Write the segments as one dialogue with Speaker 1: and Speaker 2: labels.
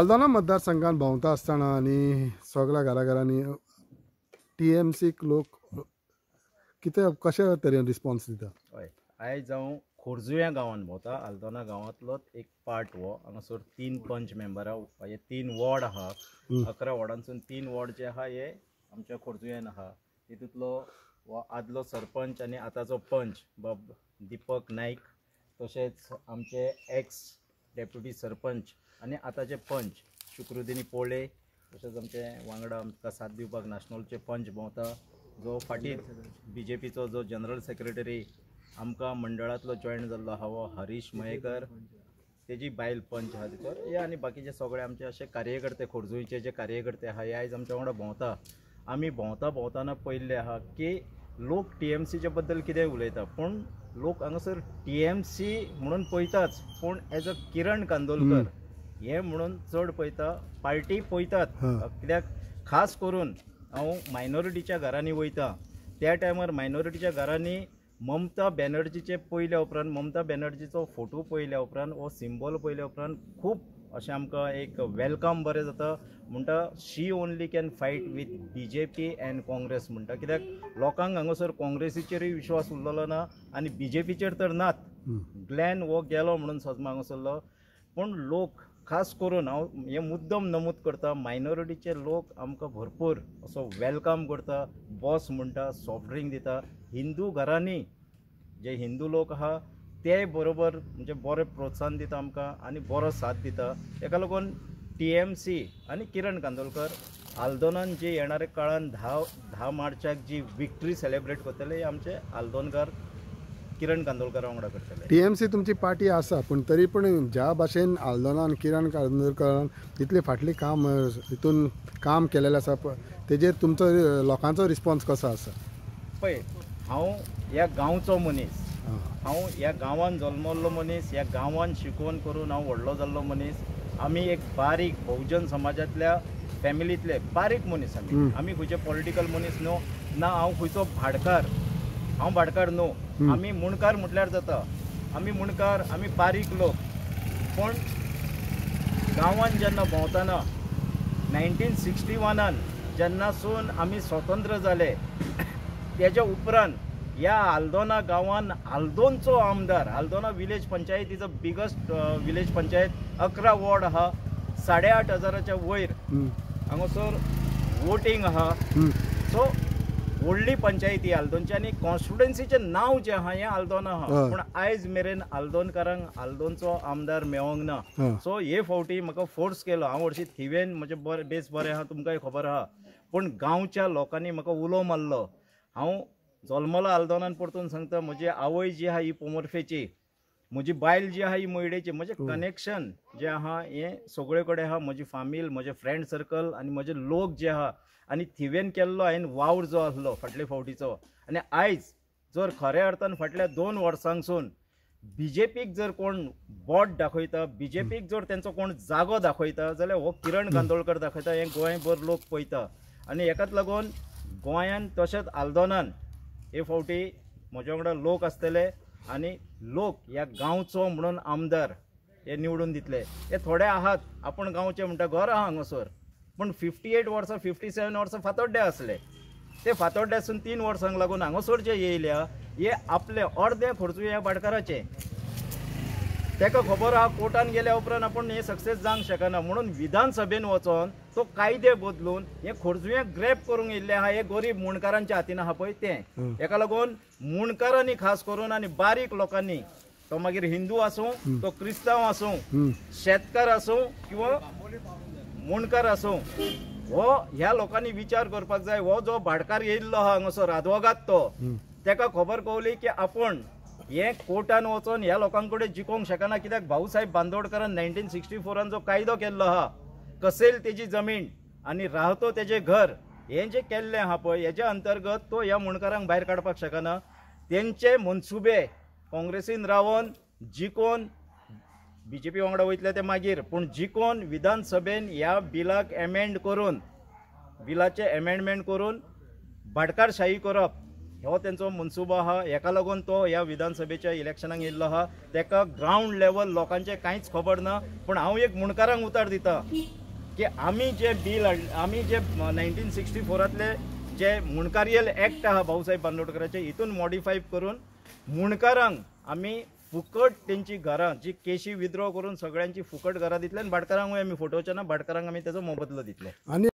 Speaker 1: आल्दोना मतदारसंघात भोंवता आसतना आनी सगळ्या घराघरांनी टी एम सीक लोक कितें कशे तरेन रिस्पॉन्स दिता
Speaker 2: हय. आयज हांव खोर्जुया गांवांत भोंवता. आल्दोना गांवांतलोच एक पार्ट हो हांगासर तीन पंच मेंबरां हे. तीन वॉर्ड आहा अकरा वॉर्डांसून तीन वॉर्ड जे आहा हे आमच्या खोर्जुयान आहा तितूंतलो हो आदलो सरपंच आनी आतांचो पंच बाब दिपक नायक तशेंच आमचे एक्स डेप्युटी सरपंच आनी आतांचे पंच शुक्रुदिनी पोळे तशेंच आमचे वांगडा आमकां साथ दिवपाक नॅशनलचे पंच भोंवता जो फाटीं बी जे पीचो जो जनरल सेक्रेटरी आमकां मंडळांतलो जॉयन जाल्लो आहा हो हरीश मयेकर तेजी बायल पंच आहा भितर हे आनी बाकीचे सगळे आमचे अशे कार्यकर्ते खोर्जुईचे जे कार्यकर्ते आहा हे आयज आमच्या वांगडा भोंवता आमी भोंवता भोंवताना पयल्ले आहा की लोक टी एम सीचे बद्दल कितें उलयता पूण लोक हांगासर टी एम सी म्हणून पळयताच पूण एज अ किरण कांदोलकर हे म्हणून चड पळयता पार्टी पळयतात. कित्याक? खास करून हांव मायनॉरिटीच्या घरांनी वयता. त्या टायमार मायनॉरिटीच्या घरांनी ममता बॅनर्जीचे पयल्या उपरांत ममता बॅनर्जीचो फोटो पयल्या उपरांत हो सिम्बॉल पयल्या उपरांत खूब अशें आमकां एक वेलकम बरें जाता. म्हणटा she only can fight with B J P and Congress म्हणटा. कित्याक? लोकांक हांगासर काँग्रेसीचेरूय विश्वास उरलेलो ना आनी बी जे पीचेर तर नात. ग्लॅन हो गेलो म्हणून सजमा हांगासरलो. पूण लोक खास करून हांव हें मुद्दम नमूद करता मायनॉरिटीचे लोक आमकां भरपूर असो वेलकम करता बॉस म्हणटा सॉफ्ट ड्रिंक दिता. हिंदू घरांनी जे हिंदू लोक आहा ते बरोबर म्हणजे बरें प्रोत्साहन दिता आमकां आनी बरो साथ दिता. ताका लागून टी एम सी आनी किरण कांदोळकर आल्दोनान जी येणाऱ्या काळान धा धा मार्चाक जी विक्ट्री सेलेब्रेट करतले आमचे आल्दोनकार किरण कांदोळकरा वांगडा करतले
Speaker 1: टी एम सी तुमची पार्टी आसा पूण तरी पूण ज्या भाशेन आल्दोनान किरण कांदोळकरान तितले फाटली काम हितून काम केलेलें आसा तेजेर तुमचो लोकांचो रिस्पॉन्स कसो आसा
Speaker 2: पळय हांव ह्या गांवचो मनीस. हांव ह्या गांवांत जल्मल्लो मनीस ह्या गांवांत शिकवण करून हांव व्हडलो जाल्लो मनीस. आमी एक बारीक बहुजन समाजांतल्या फॅमिलींतले बारीक मनीस आमी. आमी खंयचे पॉलिटिकल मनीस न्हू. ना हांव खंयचो भाडकार. हांव भाडकार न्हू. आमी मुणकार म्हटल्यार जाता. आमी मुणकार आमी बारीक लोक. पूण गांवांत जेन्ना भोंवताना नायन्टीन सिक्स्टी वनान जेन्नासून आमी स्वतंत्र जाले तेच्या उपरांत ह्या आल्दोना गांवांत आल्दोनचो आमदार Aldona village panchayat is a biggest village panchayat अकरा वॉर्ड आहा साडे आठ हजाराच्या वयर. हांगासर वोटींग आहा
Speaker 1: हं.
Speaker 2: सो व्हडली पंचायत ही आल्दोनची कॉन्स्टिट्युएन्सीचें नांव जें आहा हें आल्दोन आहा. पूण आयज मेरेन आल्दोनकारांक आल्दोनचो आमदार मेळोंक ना. सो हे फावटी म्हाका फोर्स केलो. हांव हरशीं थिवेन म्हजें बरें बेस बरें आहा तुमकांय खबर आहा पूण गांवच्या लोकांनी म्हाका उलो मारलो. हांव जल्मलो आल्दोनान परतून सांगता म्हजी आवय जी आहा ही पोमोरफेची म्हजी बायल जी आहा ही मोयडेची म्हजें कनेक्शन जें आहा हें सगळे कडेन आहा म्हजी फामील म्हजे फ्रेंड सर्कल आनी म्हजे लोक जे आहा आनी थिवेन केल्लो हांवें वावर जो आसलो फाटले फावटीचो. आनी आयज जर खऱ्या अर्थान फाटल्या दोन वर्सांसून बी जे पीक जर कोण बोट दाखयता बी जे पीक जर तेंचो कोण जागो दाखयता जाल्यार हो किरण कांदोळकर दाखयता हें गोंयभर लोक पळयता. आनी हेकाच लागून गोंयान तशेंच आल्दोनान हे फावटी म्हज्या वांगडा लोक आसतले आनी लोक ह्या गांवचो म्हणून आमदार हे निवडून दितले. हे थोडे आहात आपण गांवचे म्हणटा घर आहा हांगासर. पूण फिफ्टी एट वर्सां फिफ्टी सेवन वर्सां फातोड्डे आसले ते फातोड्ड्यासून तीन वर्सांक लागून हांगासर जे येयल्या हे आपले अर्दे खर्चू ह्या भाटकाराचे ताका खबर आहा कोर्टान गेल्या उपरांत आपण हे सक्सेस जावंक शकना. म्हणून विधानसभेन वचोन तो कायदे बदलून हे खर्चुये ग्रॅप करूंक येयल्ले आहा हे गरीब मुणकारांच्या हातीन आहा पळय तें.
Speaker 1: हं.
Speaker 2: हेका लागून मुणकारांनी खास करून आनी बारीक लोकांनी तो मागीर हिंदू आसूं तो क्रिस्तांव आसूं
Speaker 1: हं.
Speaker 2: शेतकार आसूं किंवा मुणकार आसूं हो ह्या लोकांनी विचार करपाक जाय हो जो भाडकार येयल्लो आहा हांगासर रादवगात तो
Speaker 1: हं.
Speaker 2: ताका खबर कवली की आपण हे कोर्टान वचोन ह्या लोकां कडेन जिखोवंक शकना कित्याक भाऊसाहेब बांदोडकरान नायन्टीन सिक्स्टी फोरान जो कायदो केल्लो आहा कसेल तेजी जमीन आनी राहतो तेजें घर हें जें केल्लें आहा पळय हेच्या अंतर्गत तो ह्या मुणकारांक भायर काडपाक शकना तेंचे मनसुबे काँग्रेसीन रावन जिखोवन बी जे पी वांगडा वयतले ते मागीर. पूण जिकोन विधानसभेन ह्या बिलाक एमेंड करून बिलाचे एमेंडमेंट करून भाटकारशाही करप हो तेंचो मनसुबो आहा. हेका लागून तो ह्या विधानसभेच्या इलेक्शनाक येयल्लो आहा. तेका ग्रावंड लेवल लोकांचे कांयच खबर ना. पूण हांव एक मुणकारांक उतार दिता की आमी जे बील हाड- आमी जे नायन्टीन सिक्स्टी फोरांतले जे मुणकारियल एक्ट आहा भाऊसाहेब बांदोडकराचे हितून मॉडिफाय करून मुणकारांक आमी फुकट तेंची घरां जी केशी विद्रोह करून सगळ्यांची फुकट घरां दितले आनी भाटकारांकूय आमी फटोवचे ना भाटकारांक आमी तेजो मोबदलो दितले.
Speaker 1: आनी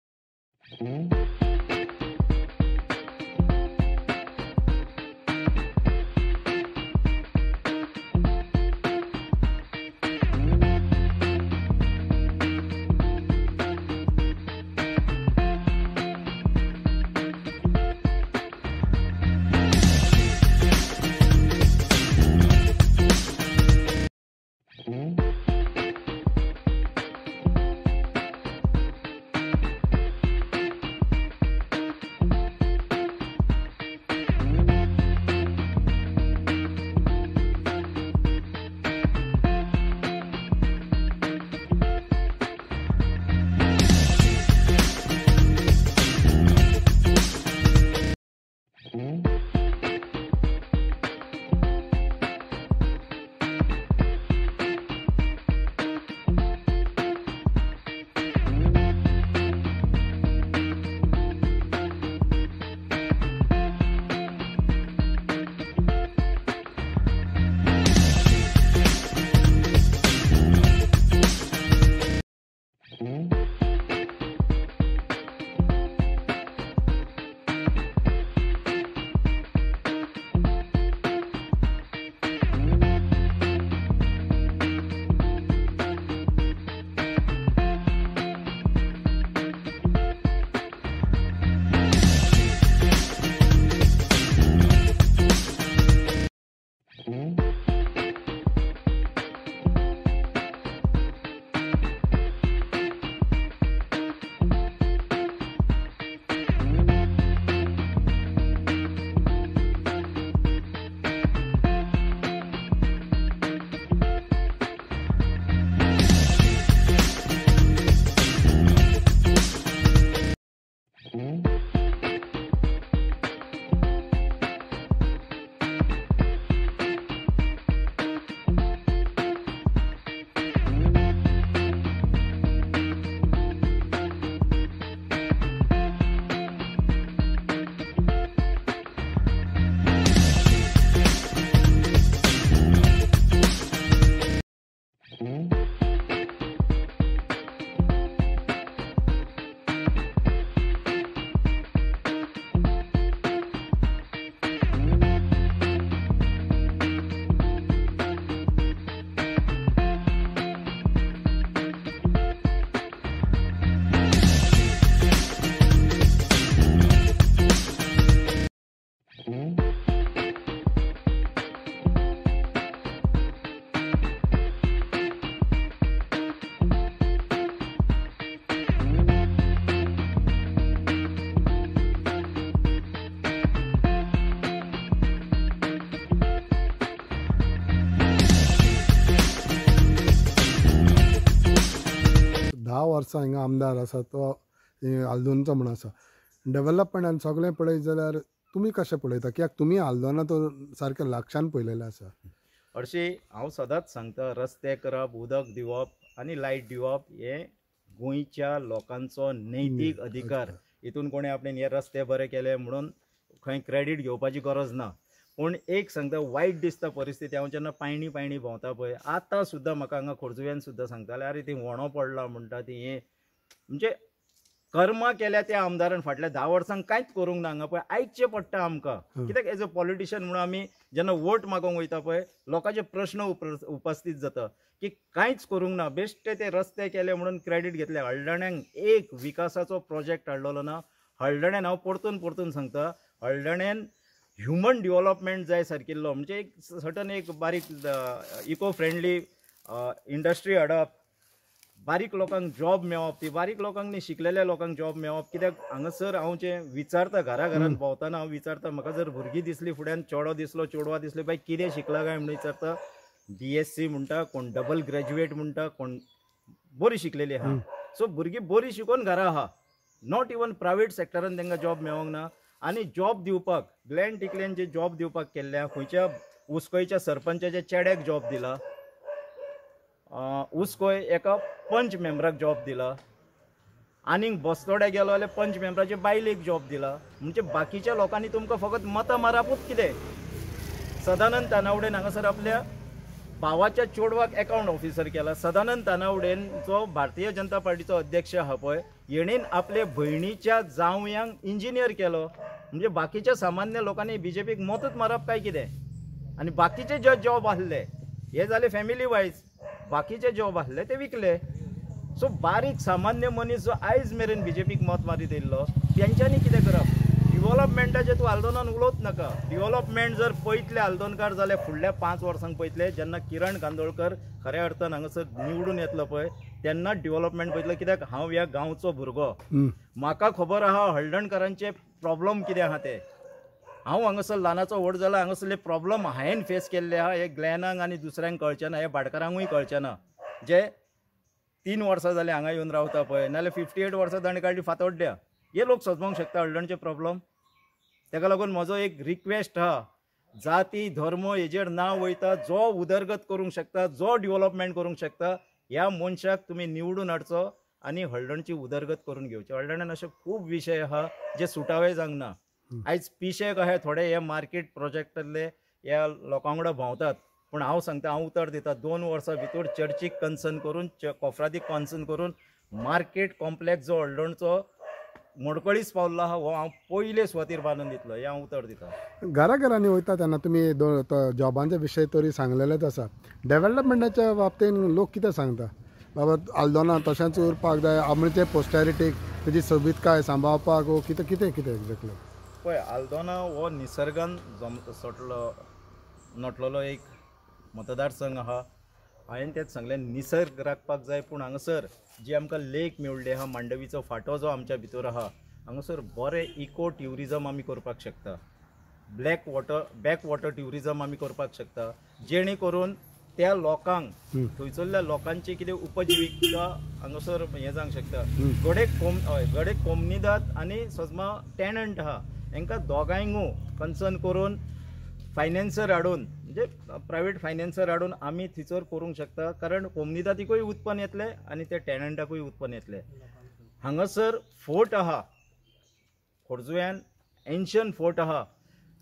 Speaker 1: वर्सां हिंगा आमदार आसा तो आल्दोनचो म्हण आसा डेव्हलपमेंट आनी सगळें पळयत जाल्यार तुमी कशें पळयता कित्याक तुमी आल्दोना तो सारकें लागच्यान पयलेलें आसा
Speaker 2: हरशी हांव सदांच सांगता रस्ते करप उदक दिवप आनी लायट दिवप हे गोंयच्या लोकांचो नैतीक अधिकार. हितून कोणें आपले हे रस्ते बरे केले म्हणून खंय क्रेडिट घेवपाची गरज ना. पूण एक सांगता वायट दिसता परिस्थिती हांव जेन्ना पायणी पायणी भोंवता पळय आतां सुद्दां म्हाका हांगा खोर्जुव्यान सुद्दां सांगताले अरे ती वणो पडला म्हणटा ती हे. म्हणजे कर्मां केल्या त्या आमदारान फाटल्या धा वर्सांक कांयच करूंक ना हांगा पळय आयकचें पडटा आमकां. कित्याक एज अ पॉलिटिशियन म्हणून आमी जेन्ना वोट मागोंक वयता पळय लोकांचे प्रश्न उप उपस्थित जाता की कांयच करूंक ना बेश्टे ते रस्ते केले म्हणून क्रेडिट घेतले हळदण्यांक एक विकासाचो प्रोजेक्ट हाडलेलो ना. हळदण्यान हांव परतून परतून सांगता हळदण्यान ह्युमन डिव्हलपमेंट जाय सारकिल्लो म्हणजे एक सटन एक बारीक इको फ्रेंडली इंडस्ट्री हाडप बारीक लोकांक जॉब मेळप ती बारीक लोकांक न्ही शिकलेल्या लोकांक जॉब मेळप. कित्याक हांगासर हांव जें विचारता घरा घरान भोंवतना हांव विचारता म्हाका जर भुरगीं दिसली फुड्यान चेडो दिसलो चेडवा दिसली बाय कितें शिकला काय? म्हणून विचारता बी एस सी म्हणटा कोण डबल ग्रॅज्युएट म्हणटा कोण बरी शिकलेली आहा सो भुरगीं बरी शिकून घरा आहा. नॉट इवन प्रायवेट सॅक्टरान तांकां जॉब मेळोंक ना. आनी जॉब दिवपाक ग्लॅन टिकलेन जे जॉब दिवपाक केल्ल्या खंयच्या उसकोयच्या सरपंचाच्या चेड्याक जॉब दिला उस्कोय उसकोय एका पंच मेंबराक जॉब दिला आनीक बस्तोड्या गेलो जाल्यार पंच मेंबराच्या बायलेक जॉब दिला. म्हणजे बाकीच्या लोकांनी तुमकां फकत मतां मारपूच कितें? सदानंद तानावडेन हांगासर आपल्या भावाच्या चेडवाक अकाउंट ऑफिसर केला. सदानंद तानावडेन जो भारतीय जनता पार्टीचो अध्यक्ष आहा पळय येणेन आपले भयणीच्या जावयांक इंजिनियर केलो. म्हणजे बाकीच्या सामान्य लोकांनी बीजेपीक मतच मारप काय कितें आनी बाकीचे जे जॉब आसले हे जाले फॅमिली वायज बाकीचे जॉब आसले ते विकले. सो बारीक सामान्य मनीस जो आयज मेरेन बीजेपीक मत मारीत येयल्लो तेंच्यांनी कितें करप? डिव्हलपमेंटाचे तूं आल्दोनान उलोवच नाका. डिव्हलपमेंट जर पयतले आल्दोनकार जाल्यार फुडल्या पांच वर्सांक पयतले जेन्ना किरण कांदोळकर खऱ्या अर्थान हांगासर निवडून येतलो पळय तेन्ना डिव्हलपमेंट पयतलो कित्याक हांव ह्या गांवचो भुरगो. म्हाका खबर आहा हळदणकारांचे प्रॉब्लम कितें आहा ते. हांव हांगासर ल्हानाचो व्हड जाला हांगासरले प्रॉब्लम हांवें फेस केल्ले आहा हे ग्लॅनाक आनी दुसऱ्यांक कळचे ना हे भाटकारांकूय कळचे ना. जे तीन वर्सां जालीं हांगा येवन रावता पळय नाजाल्यार फिफ्टी एट वर्सां ताणें काडली फातोड्ड्या. हे लोक सोजमोंक शकता हळदणचे प्रॉब्लम तेका लागून म्हजो एक रिक्वेस्ट आहा. जाती धर्म हेजेर ना वयता जो उदरगत करूंक शकता जो डिव्हलपमेंट करूंक शकता ह्या मनशाक तुमी निवडून हाडचो आनी हळदणची उदरगत करून घेवची हळदण्यान अशे खूब विशय आहा जे सुटावे जावंक ना आयज पिशे कहे थोडे हे मार्केट प्रोजेक्टातले ह्या लोकां वांगडा भोंवतात. पूण हांव सांगता हांव उतर दिता दोन वर्सां भितर चर्चीक कन्सर्न करून कोफरादीक कन्सर्न करून मार्केट कॉम्प्लेक्स जो हळदणचो मोडकळीच पावल्लो आहा हो हांव पयले सुवातेर बांदून दितलो हें हांव उतर दितां
Speaker 1: घरा घरांनी वयता तेन्ना तुमी दो- तो जॉबांचे विशय तरी सांगलेलेच आसा डेव्हलपमेंटाच्या बाबतीन लोक कितें सांगता? बाबा आल्दोना तशेंच उरपाक जाय आमचे पोस्टॅरिटीक तेजी सोबीतकाय सांबाळपाक वो कितें कितें कितें एक्झॅक्टली
Speaker 2: पळय आल्दोना हो निसर्गान जम सोटलो नटलेलो एक मतदारसंघ आहा हांवें तेच सांगलें निसर्ग राखपाक जाय पूण हांगासर. जी आमकां लेक मेवळ्ळी आहा मांडवीचो फाटो जो आमच्या भितर आहा हांगासर बरें इको ट्युरिजम आमी करपाक शकता. Black water back water tourism आमी करपाक शकता जेणे करून त्या लोकांक थंयसरल्या लोकांची कितें उपजिविका हांगासर हें जावंक शकता. गडे कोम हय गडे कोमनिदाद आनी सजमा टॅनंट आहा हांकां दोगांयकू कन्सर्न करून फायनान्सर हाडून म्हणजे प्रायवेट फायनान्सर हाडून आमी थंयसर करूंक शकता. कारण कोमनिदादीकूय उत्पन्न येतलें आनी त्या टॅनंटाकूय उत्पन्न येतलें. हांगासर फोर्ट आहा. खोर्जुव्यान एन्शियन फोर्ट आहा.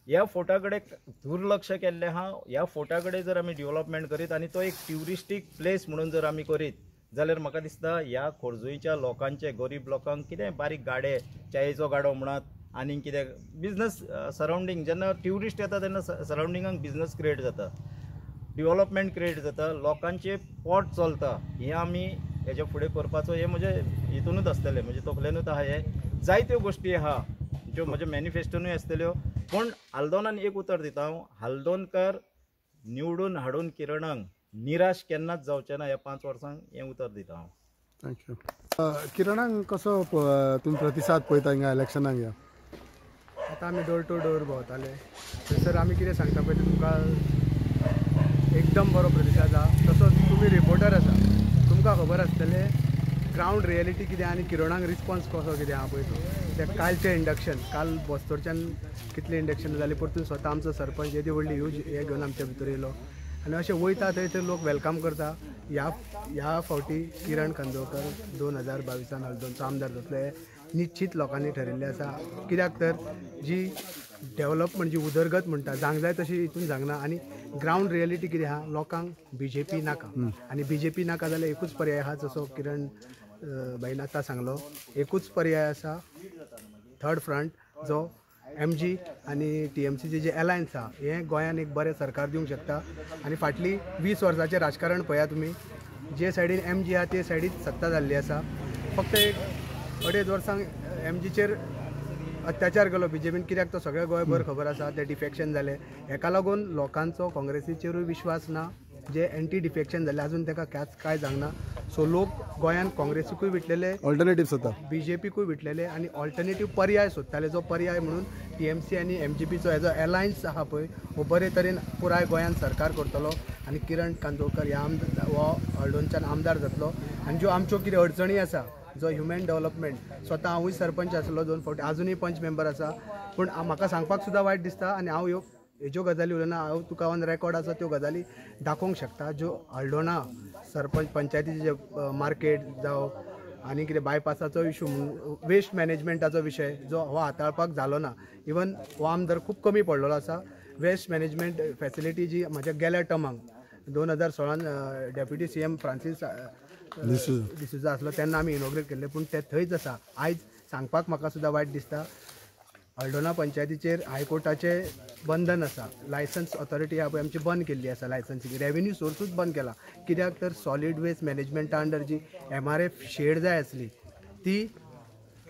Speaker 2: ह्या फोर्टा कडेन दुर्लक्ष केल्लें आहा ह्या फोर्टा कडेन जर आमी डेव्हलपमेंट करीत आनी तो एक ट्युरिस्टीक प्लेस म्हणून जर आमी करीत जाल्यार म्हाका दिसता ह्या खोर्जुईच्या लोकांचे गरीब लोकांक कितें बारीक गाडे चायेचो गाडो म्हणत आनीक कित्याक बिजनस सरावंडींग जेन्ना ट्युरिस्ट येता तेन्ना सरावंडिंगाक बिजनस क्रिएट जाता. डेव्हलपमेंट क्रिएट जाता. लोकांचे पोट चलता. हें आमी हेज्या फुडें करपाचो हें म्हजे हितूनूच आसतलें म्हणजे तकलेनूच आहा म्हणजे हें जायत्यो गोश्टी आहा ज्यो म्हज्या मॅनिफेस्टोनूय आसतल्यो पूण हाल्दोनान एक उतर दिता हांव. हाल्दोनकार निवडून हाडून किरणांक निराश केन्नाच जावचें ना ह्या पांच वर्सांक हें उतर दिता हांव.
Speaker 1: थँक्यू किरणांक कसो प- तुमी प्रतिसाद पळयता हिंगा इलेक्शनाक या?
Speaker 3: आतां आमी डोर टू डोर भोंवताले थंयसर आमी कितें सांगता पळय तुमकां एकदम बरो प्रतिसाद आसा तसोच तुमी रिपोर्टर आसा तुमकां खबर आसतलें ग्रावंड रियलिटी कितें आनी किरणांक रिस्पॉन्स कसो कितें आहा पळय तो. ते कालचें इंडक्शन काल बस्तोरच्यान कितलें इंडक्शन जालें परतून स्वता आमचो सरपंच येदी व्हडली ह्यूज हे घेवन आमच्या भितर येयलो आनी अशें वयता थंय थंय लोक वेलकम करता. ह्या ह्या फावटी किरण कांदोळकर दोन हजार बावीसान हल्दोनचो आमदार जातलो. निश्चित लोकांनी ठरिल्लें आसा कित्याक तर जी डेव्हलपमेंट जी उदरगत म्हणटा जावंक जाय तशी हितून जावंक आनी ग्रावंड रियलिटी कितें आहा लोकांक बी जे पी नाका. आनी बी जे पी नाका जाल्यार एकूच पर्याय आहा जसो किरण अ, बाईन आतां सांगलो. एकूच पर्याय आसा थर्ड फ्रंट जो एम जी आनी टी एम सीचे जे अलायन्स आहा हें गोंयान एक बरें सरकार दिवंक शकता. आनी फाटली वीस वर्साचें राजकारण पळया तुमी जे सायडीन एम जी आहा ते सायडीन सत्ता जाल्ली आसा. फक्त एक अडेच वर्सांक एम जीचेर अत्याचार केलो बी जे पीन कित्याक तो सगळ्या गोंयभर खबर आसा ते डिफेक्शन जाले. हेका लागून लोकांचो काँग्रेसीचेरूय विश्वास ना जे एंटी डिफेक्शन जाले आजून ताका कांयच कांय जावंक ना सो लोक गोंयान काँग्रेसीकूय विटलेले
Speaker 1: ऑल्टरनेटिव्स जाता
Speaker 3: बी जे पीकूय विटलेले आनी ऑल्टरनेटीव पर्याय सोदताले. जो पर्याय म्हणून टी एम सी आनी एम जी पीचो हेजो एलायन्स आहा पळय हो बरे तरेन पुराय गोंयान सरकार करतलो. आनी किरण कांदोळकर ह्या आमदार हो हळडोनच्यान आमदार जातलो. आनी ज्यो आमच्यो कितें अडचणी आसा जो ह्युमन डेव्हलपमेंट स्वता हांवूय सरपंच आसलो दोन फावटी. आजुनूय पंच मेंबर आसा. पूण म्हाका सांगपाक सुद्दां वायट दिसता आनी हांव ह्यो हेज्यो गजाली उलयना हांव तुका ऑन रेकॉर्ड आसा त्यो गजाली दाखोवंक शकता ज्यो हळडोणा सरपंच पंचायतीचे जे मार्केट जावं आनी कितें बायपासाचो इशू वेस्ट मॅनेजमेंटाचो विशय जो हो हाताळपाक जालो ना. इवन हो आमदार खूब कमी पडलेलो आसा. वेस्ट मॅनेजमेंट फेसिलिटी जी म्हज्या गेल्या टर्मांक दोन हजार सोळान deputy C M Francis D'Souza. आसलो तेन्ना आमी इनॉग्रेट केल्ले पूण ते थंयच आसा आयज सांगपाक म्हाका सुद्दां वायट दिसता. हल्डोना पंचायतीचेर हायकोर्टाचे बंधन आसा लायसन्स ऑथॉरिटी आहा पळय आमची बंद केल्ली आसा लायसन्सिंग रेव्हेन्यू सोर्सूच बंद केला. कित्याक तर solid waste मॅनेजमेंटा under G M R F shed जाय आसली ती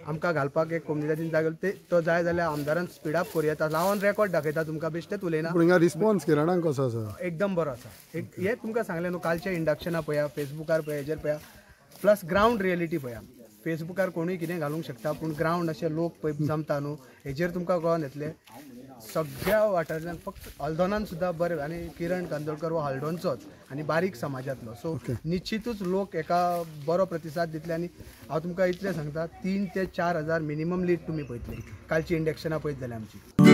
Speaker 3: आमकां घालपाक एक कम्युनिटीन जाय ते तो जाय जाल्यार आमदारान स्पीड अप करूं येता हांव रेकॉर्ड दाखयता तुमकां बेश्टेच उलयना.
Speaker 1: पूण हिंगा रिस्पॉन्स किरणांक कसो आसा
Speaker 3: एकदम बरो आसा एक हे तुमकां सांगलें न्हू कालच्या इंडक्शना पळया फेसबुकार पळया हेजेर पळया प्लस ग्रावंड रियलिटी पळया फेसबुकार कोणूय कितें घालूंक शकता पूण ग्रावंड अशे लोक पळय जमता न्हू हेजेर तुमकां कळोन येतलें. सगळ्या वाठारांतल्यान फक्त हल्दोनान सुद्दां बरें आनी किरण कांदोळकर हो हल्दोनचोच आनी बारीक समाजांतलो. सो निश्चितूच लोक एका बरो प्रतिसाद दितले आनी हांव तुमकां इतलें सांगता तीन ते चार हजार मिनिमम लीड तुमी पळयतले. कालची इंडक्शनां पळयत जाल्यार आमची.